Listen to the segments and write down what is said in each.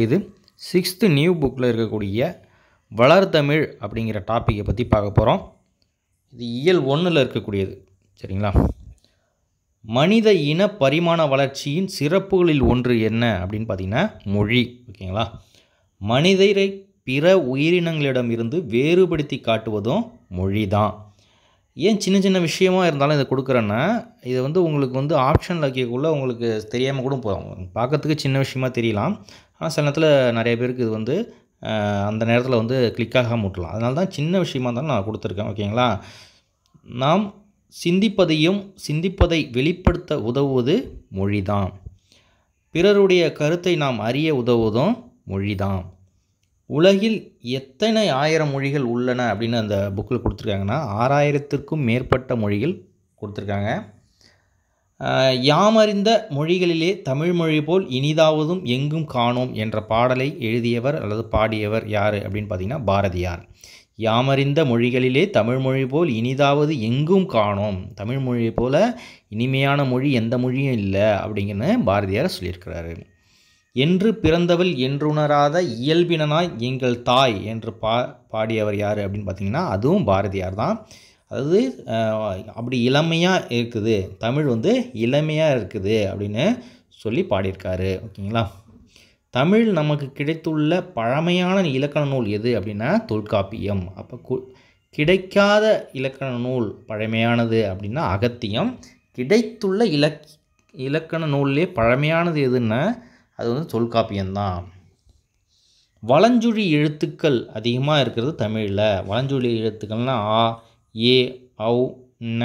இது sixth new புக்கில் இருக்கக்கூடிய வளர்தமிழ் அப்படிங்கிற டாப்பிக்கை பற்றி பார்க்க போகிறோம் இது இயல் ஒன்றில் இருக்கக்கூடியது சரிங்களா? மனித இன பரிமாண வளர்ச்சியின் சிறப்புகளில் ஒன்று என்ன அப்படின்னு பார்த்தீங்கன்னா மொழி ஓகேங்களா? மனிதரை பிற உயிரினங்களிடம் இருந்து வேறுபடுத்தி காட்டுவதும் மொழி தான் ஏன் சின்ன சின்ன விஷயமா இருந்தாலும் இதை கொடுக்குறேன்னா இதை வந்து உங்களுக்கு வந்து ஆப்ஷனில் வைக்கக்குள்ளே உங்களுக்கு தெரியாமல் கூட போகும் பார்க்கறதுக்கு சின்ன விஷயமா தெரியலாம். ஆனால் சில நேரத்தில் நிறைய பேருக்கு இது வந்து அந்த நேரத்தில் வந்து கிளிக்காக முட்டலாம் அதனால தான் சின்ன விஷயமா இருந்தாலும் நான் கொடுத்துருக்கேன் ஓகேங்களா? நாம் சிந்திப்பதையும் சிந்திப்பதை வெளிப்படுத்த உதவுவது மொழிதான். பிறருடைய கருத்தை நாம் அறிய உதவுவதும் மொழிதான். உலகில் எத்தனை ஆயிரம் மொழிகள் உள்ளன அப்படின்னு அந்த புக்கில் கொடுத்துருக்காங்கன்னா ஆறாயிரத்திற்கும் மேற்பட்ட மொழிகள் கொடுத்துருக்காங்க. யாமறிந்த மொழிகளிலே தமிழ்மொழி போல் இனிதாவதும் எங்கும் காணோம் என்ற பாடலை எழுதியவர் அல்லது பாடியவர் யார் அப்படின்னு பார்த்தீங்கன்னா பாரதியார். யாமறிந்த மொழிகளிலே தமிழ்மொழி போல் இனிதாவது எங்கும் காணோம் தமிழ்மொழி போல் இனிமையான மொழி எந்த மொழியும் இல்லை அப்படிங்கன்னு பாரதியார் சொல்லியிருக்கிறாரு. என்று பிறந்தவள் என்றுணராத இயல்பினனாய் எங்கள் தாய் என்று பா பாடியவர் யார் அப்படின்னு பார்த்தீங்கன்னா அதுவும் பாரதியார் தான். அதாவது அப்படி இளமையாக இருக்குது. தமிழ் வந்து இளமையாக இருக்குது அப்படின்னு சொல்லி பாடியிருக்காரு. ஓகேங்களா? தமிழ் நமக்கு கிடைத்துள்ள பழமையான இலக்கண நூல் எது அப்படின்னா தொல்காப்பியம். அப்போ கு கிடைக்காத இலக்கண நூல் பழமையானது அப்படின்னா அகத்தியம். கிடைத்துள்ள இலக் இலக்கண நூல்லே பழமையானது எதுன்னா அது வந்து தொல்காப்பியம்தான். வளஞ்சுழி எழுத்துக்கள் அதிகமாக இருக்கிறது தமிழில். வளஞ்சுழி எழுத்துக்கள்னால் ஆ ஏ ஔ ந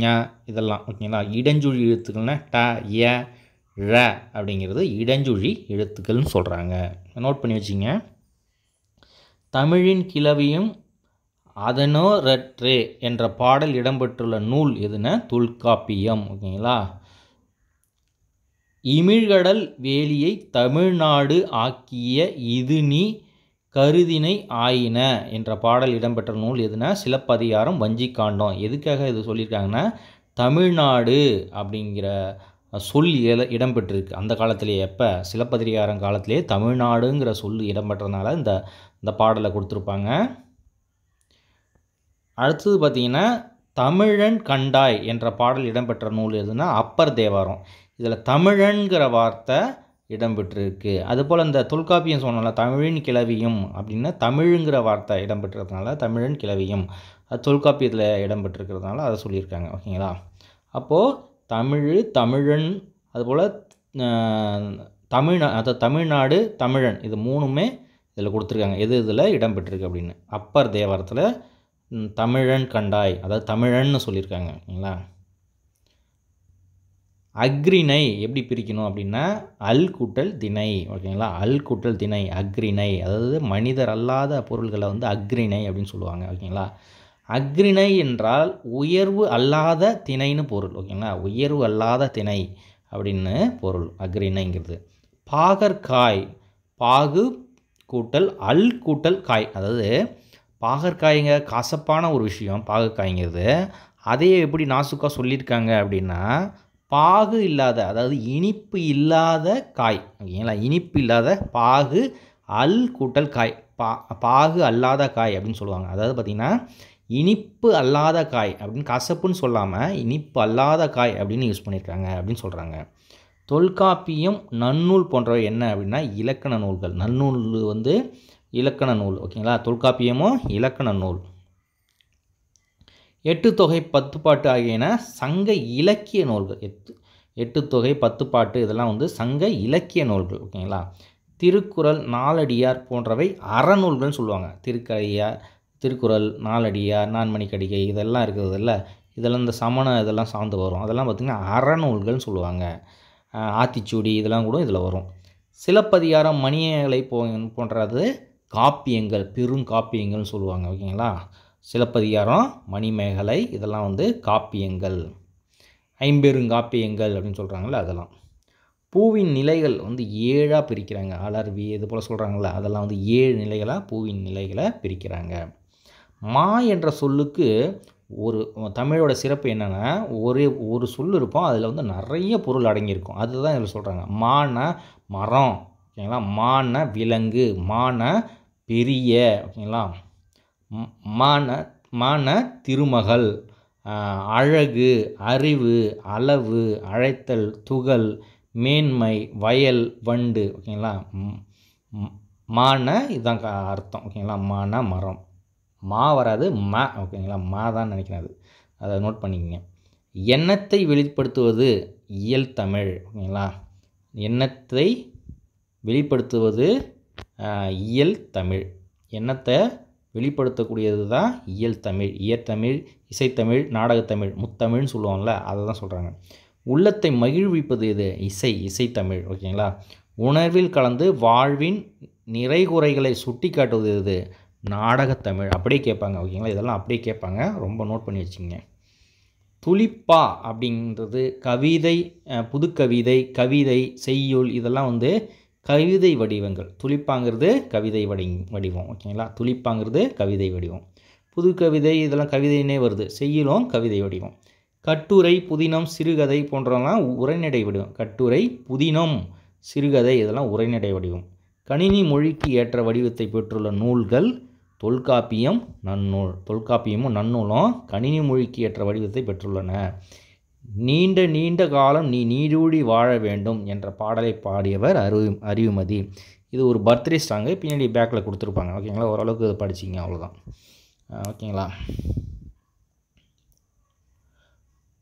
ஞ இதெல்லாம் ஓகேங்களா? இடஞ்சுழி எழுத்துக்கள்னா ட ய ழ அப்படிங்கிறது இடஞ்சுழி எழுத்துக்கள்னு சொல்கிறாங்க நோட் பண்ணி வச்சுங்க. தமிழின் கிளவியும் அதனோரற்றே என்ற பாடல் இடம்பெற்றுள்ள நூல் எதுன்னா தொல்காப்பியம் ஓகேங்களா? இமிழ்கடல் வேலியை தமிழ்நாடு ஆக்கிய இது நீ கருதினை ஆயின என்ற பாடல் இடம்பெற்ற நூல் எதுனா சிலப்பதிகாரம் வஞ்சிக்காண்டம். எதுக்காக இது சொல்லியிருக்காங்கன்னா தமிழ்நாடு அப்படிங்கிற சொல் இடம்பெற்றிருக்கு. அந்த காலத்திலேயே எப்போ? சிலப்பதிகாரம் காலத்திலே தமிழ்நாடுங்கிற சொல் இடம்பெற்றதுனால இந்த இந்த பாடலை கொடுத்துருப்பாங்க. அடுத்தது பார்த்தீங்கன்னா தமிழன் கண்டாய் என்ற பாடல் இடம்பெற்ற நூல் எதுனா அப்பர் தேவாரம். இதில் தமிழன்கிற வார்த்தை இடம்பெற்றிருக்கு. அதுபோல் இந்த தொல்காப்பியம் சொன்னல தமிழின் கிளவியும் அப்படின்னா தமிழுங்கிற வார்த்தை இடம்பெற்றதுனால தமிழன் கிளவியும் அது தொல்காப்பியத்தில் இடம்பெற்றிருக்கிறதுனால அதை சொல்லியிருக்காங்க. ஓகேங்களா? அப்போது தமிழ் தமிழன் அதுபோல் தமிழ்நா அதாவது தமிழ்நாடு தமிழன் இது மூணுமே இதில் கொடுத்துருக்காங்க. எது இதில் இடம்பெற்றிருக்கு அப்படின்னு? அப்பர் தேவாரத்தில் தமிழன் கண்டாய் அதாவது தமிழன்னு சொல்லியிருக்காங்க. ஓகேங்களா? அக்ரிணை எப்படி பிரிக்கணும் அப்படின்னா அல் கூட்டல் திணை ஓகேங்களா? அல் கூட்டல் திணை அக்ரிணை அதாவது மனிதர் அல்லாத பொருள்களை வந்து அக்ரிணை அப்படின்னு சொல்லுவாங்க ஓகேங்களா? அக்ரிணை என்றால் உயர்வு அல்லாத திணைன்னு பொருள் ஓகேங்களா? உயர்வு அல்லாத திணை அப்படின்னு பொருள் அக்ரிணைங்கிறது பாகற்காய் பாகு கூட்டல் அல் கூட்டல் காய். அதாவது பாகற்காய்ங்க கசப்பான ஒரு விஷயம் பாகற்காய்ங்கிறது. அதையே எப்படி நாசுக்காக சொல்லியிருக்காங்க அப்படின்னா பாகு இல்லாத அதாவது இனிப்பு இல்லாத காய். ஓகேங்களா? இனிப்பு இல்லாத பாகு அல் கூட்டல் காய். பா பாகு அல்லாத காய் அப்படின்னு சொல்லுவாங்க. அதாவது பார்த்திங்கன்னா இனிப்பு அல்லாத காய் அப்படின்னு கசப்புன்னு சொல்லாமல் இனிப்பு அல்லாத காய் அப்படின்னு யூஸ் பண்ணியிருக்காங்க அப்படின்னு சொல்கிறாங்க தொல்காப்பியம் நன்னூல் போன்றவை என்ன அப்படின்னா இலக்கண நூல்கள். நன்னூல் வந்து இலக்கண நூல். ஓகேங்களா? தொல்காப்பியமும் இலக்கண நூல். எட்டு தொகை பத்து பாட்டு ஆகியன சங்க இலக்கிய நூல்கள். எட்டு எட்டு தொகை பத்து பாட்டு இதெல்லாம் வந்து சங்க இலக்கிய நூல்கள் ஓகேங்களா திருக்குறள் நாலடியார் போன்றவை அறநூல்கள்னு சொல்லுவாங்க. திருக்கடியார் திருக்குறள் நாலடியார் நான்மணிக்கடிகை இதெல்லாம் இருக்கிறதில்ல இதெல்லாம் இந்த சமண இதெல்லாம் சார்ந்து வரும். அதெல்லாம் பார்த்திங்கன்னா அறநூல்கள்னு சொல்லுவாங்க. ஆத்திச்சூடி இதெல்லாம் கூட இதில் வரும். சிலப்பதிகாரம் மணியலை போ போன்றது காப்பியங்கள் பெருங்காப்பியங்கள்னு சொல்லுவாங்க ஓகேங்களா சிலப்பதிகாரம் மணிமேகலை இதெல்லாம் வந்து காப்பியங்கள். ஐம்பெருங்காப்பியங்கள் அப்படின்னு சொல்கிறாங்கல்ல அதெல்லாம். பூவின் நிலைகள் வந்து ஏழாக பிரிக்கிறாங்க. அலர்வி இது போல் சொல்கிறாங்களே அதெல்லாம் வந்து ஏழு நிலைகளாக பூவின் நிலைகளை பிரிக்கிறாங்க. மா என்ற சொல்லுக்கு ஒரு தமிழோட சிறப்பு என்னென்னா ஒரே ஒரு சொல் இருக்கும் அதில் வந்து நிறைய பொருள் அடங்கியிருக்கும். அதுதான் இதில் சொல்கிறாங்க மான மரம் ஓகேங்களா? மான விலங்கு மான பெரிய ஓகேங்களா? மான மான திருமகள். அழகு அறிவு அளவு அழைத்தல் துகள் மேன்மை வயல் வண்டு ஓகேங்களா? மான இதுதான் அர்த்தம் ஓகேங்களா? மான மரம். மா வராது ம ஓகேங்களா? மா தான் நினைக்கிறேன் அது. அதை நோட் பண்ணிக்கோங்க. எண்ணத்தை வெளிப்படுத்துவது இயல் தமிழ் ஓகேங்களா? எண்ணத்தை வெளிப்படுத்துவது இயல் தமிழ். எண்ணத்தை வெளிப்படுத்தக்கூடியது தான் இயல் தமிழ் இயற்தமிழ் இசைத்தமிழ் நாடகத்தமிழ் முத்தமிழ்னு சொல்லுவோம்ல அதை தான் சொல்கிறாங்க உள்ளத்தை மகிழ்விப்பது இது இசை இசைத்தமிழ் ஓகேங்களா? உணர்வில் கலந்து வாழ்வின் நிறைகுறைகளை சுட்டி காட்டுவது இது நாடகத்தமிழ் அப்படியே கேட்பாங்க ஓகேங்களா? இதெல்லாம் அப்படியே கேட்பாங்க ரொம்ப நோட் பண்ணி வச்சுங்க துளிப்பா அப்படின்றது கவிதை புதுக்கவிதை கவிதை செய்யுள் இதெல்லாம் வந்து கவிதை வடிவங்கள். துளிப்பாங்கிறது கவிதை வடி வடிவம் ஓகேங்களா? துளிப்பாங்கிறது கவிதை வடிவம். புது கவிதை இதெல்லாம் கவிதைனே வருது. செய்யுளும் கவிதை வடிவம். கட்டுரை புதினம் சிறுகதை போன்றதெல்லாம் உரைநடை வடிவம். கட்டுரை புதினம் சிறுகதை இதெல்லாம் உரைநடை வடிவம். கணினி மொழிக்கு ஏற்ற வடிவத்தை பெற்றுள்ள நூல்கள் தொல்காப்பியம் நன்னூல். தொல்காப்பியமும் நன்னூலும் கணினி மொழிக்கு ஏற்ற வடிவத்தை பெற்றுள்ளன. நீண்ட நீண்ட காலம் நீ நீரூடி வாழ வேண்டும் என்ற பாடலை பாடியவர் அறிவு அறிவுமதி இது ஒரு பர்த்டே சாங்கு பின்னாடி பேக்கில் கொடுத்துருப்பாங்க. ஓகேங்களா? ஓரளவுக்கு இதை படிச்சிங்க அவ்வளோதான் ஓகேங்களா?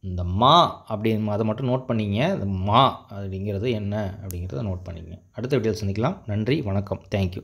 இந்த மா அப்படி அதை மட்டும் நோட் பண்ணிங்க. இந்த மா அப்படிங்கிறது என்ன அப்படிங்கிறத நோட் பண்ணிங்க. அடுத்த வீடியோவில் சந்திக்கலாம். நன்றி வணக்கம். தேங்க்யூ